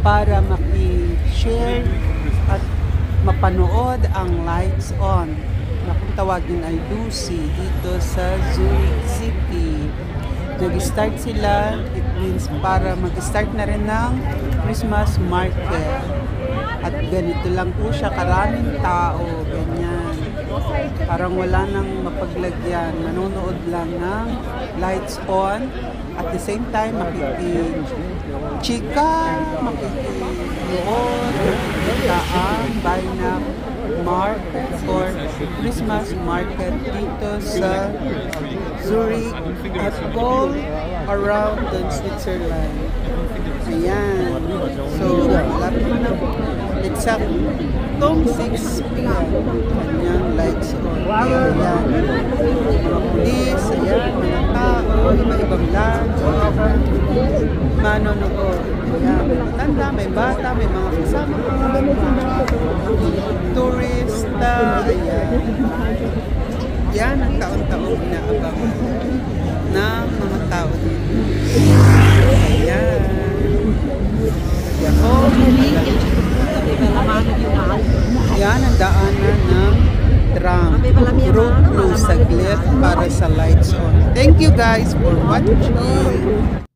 para maki-share at mapanood ang lights on na kung tawagin ay Lucy dito sa Zurich City. Nag-start sila, it means para mag-start na rin ng Christmas market. At ganito lang po siya, karaming tao, ganyan. Parang wala nang mapaglagyan, nanonood lang ng lights on. At the same time, makiki-chika, makiki-nood, taan, buy na market for Christmas market dito sa Zurich at all around the Switzerland. Ayan. So, lapit na po. Exact tong 6 p.m. Kanyang lights on. Ayan. Mga pulis, ayan, mga tao, iba-ibang lunch, manonood. Ayan, may may bata, may mga kasama mga turista, ayan. Yan ang taon-taon inaabangan ng mga tao dito. Ayan. Yako. Yan ang daanan ng tram. Road close saglit para sa lights on. Thank you guys for watching.